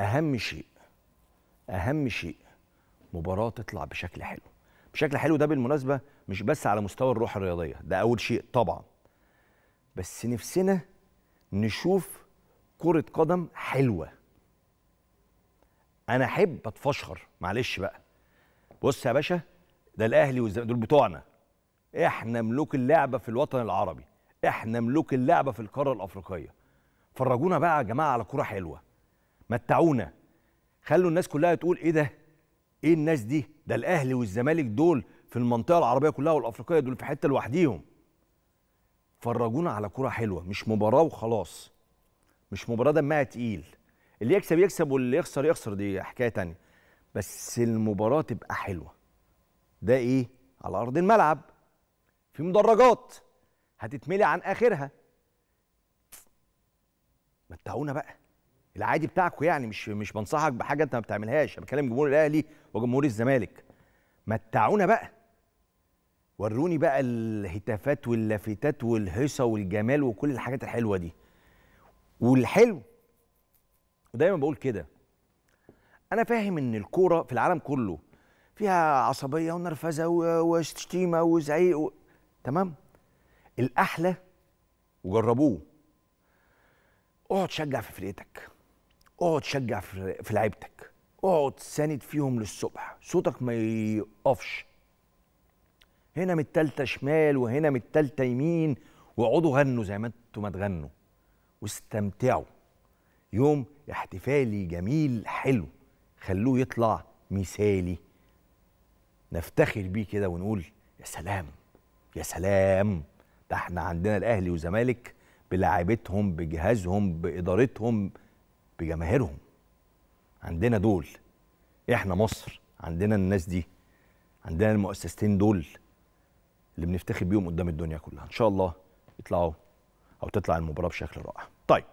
أهم شيء أهم شيء مباراة تطلع بشكل حلو. بشكل حلو ده بالمناسبة مش بس على مستوى الروح الرياضية ده أول شيء طبعا. بس نفسنا نشوف كرة قدم حلوة. أنا أحب أتفشخر معلش بقى. بص يا باشا ده الأهلي والزمالك دول بتوعنا. إحنا ملوك اللعبة في الوطن العربي. إحنا ملوك اللعبة في القارة الأفريقية. فرجونا بقى يا جماعة على كوره حلوة. متعونا. خلوا الناس كلها تقول إيه ده؟ إيه الناس دي؟ ده الأهلي والزمالك دول في المنطقة العربية كلها والأفريقية دول في حتة لوحديهم. فرجونا على كوره حلوة مش مباراة وخلاص. مش مباراة دمها تقيل. اللي يكسب يكسب واللي يخسر يخسر دي حكاية تانية. بس المباراة تبقى حلوة. ده إيه؟ على أرض الملعب. في مدرجات. هتتملي عن آخرها. متعونا بقى. العادي بتاعكم يعني مش مش بنصحك بحاجة أنت ما بتعملهاش. أنا بكلم جمهور الأهلي وجمهور الزمالك. متعونا بقى. وروني بقى الهتافات واللافتات والهيصة والجمال وكل الحاجات الحلوة دي. والحلو ودايما بقول كده. أنا فاهم إن الكورة في العالم كله فيها عصبية ونرفزة وشتيمة وزعيق و... تمام؟ الأحلى وجربوه. أقعد شجع في فرقتك. اقعد شجع في لعيبتك. اقعد ساند فيهم للصبح. صوتك ما يقفش. هنا من التالتة شمال وهنا من التالتة يمين. واقعدوا غنوا زي ما أنتوا ما تغنوا. واستمتعوا. يوم احتفالي جميل حلو. خلوه يطلع مثالي. نفتخر بيه كده ونقول يا سلام يا سلام. ده إحنا عندنا الأهلي والزمالك بلاعيبتهم بجهازهم بإدارتهم بجماهيرهم. عندنا دول. إحنا مصر عندنا الناس دي. عندنا المؤسستين دول. اللي بنفتخر بيهم قدام الدنيا كلها. إن شاء الله يطلعوا أو تطلع المباراة بشكل رائع. طيب.